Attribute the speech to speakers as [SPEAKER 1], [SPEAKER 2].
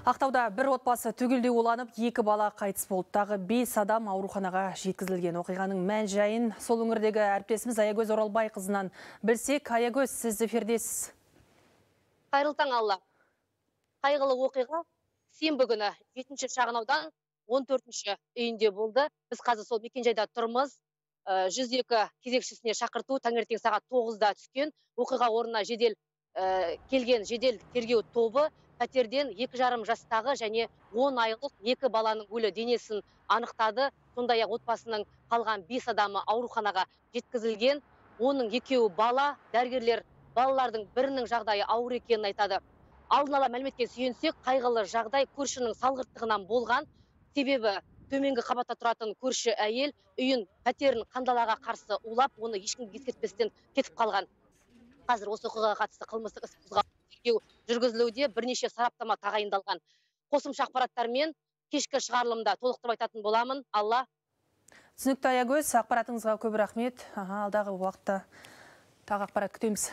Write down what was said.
[SPEAKER 1] Ақтауда бір отбасы түгелде уланып, екі бала қайтыс болды. Тағы бес адам ауруханаға жеткізілген. Оқиғаның мән жайын сол өңірдегі әріптесіміз Аягөз Оралбай қызынан білсек, Аягөз сіз эфирдесіз.
[SPEAKER 2] Қайырлы таң алла. Қайғылы оқиға сенбі күні 7-ші шағын аудан 14-ші үйінде болды. Біз қазір сол мекенжайда тұрмыз. 102 кезекшісіне шақырту таңертең сағат 9-да түскен. Оқиға орнына жедел э, келген жедел тергеу тобы пәтерден екі жарым жастағы және он айлық екі баланың өлі денесін анықтады. Сондай ақ отбасының қалған бес адамы ауруханаға жеткізілген. Оның екеуі бала дәрігерлер балалардың бірінің жағдайы ауыр екенін айтады. Алдын ала мәліметке сүйенсек қайғылы жағдай көршінің салғырттығынан болған. Себебі төменгі қабатта тұратын көрші әйел үйін пәтерін қандалаға қарсы улап оны ешкімге ескертпестен кетіп қалған. Қазір осы оқиғаға қатысты қылмыстық іс тергеу жүргізілуде бірнеше сараптама тағайындалған. Қосымша ақпараттармен кешкі шығарылымда толықтырып айтатын боламын. Алла.
[SPEAKER 1] Түсінікті аягөз ақпаратыңызға көп рахмет. Алдағы уақытта тағы ақпарат күтеміз.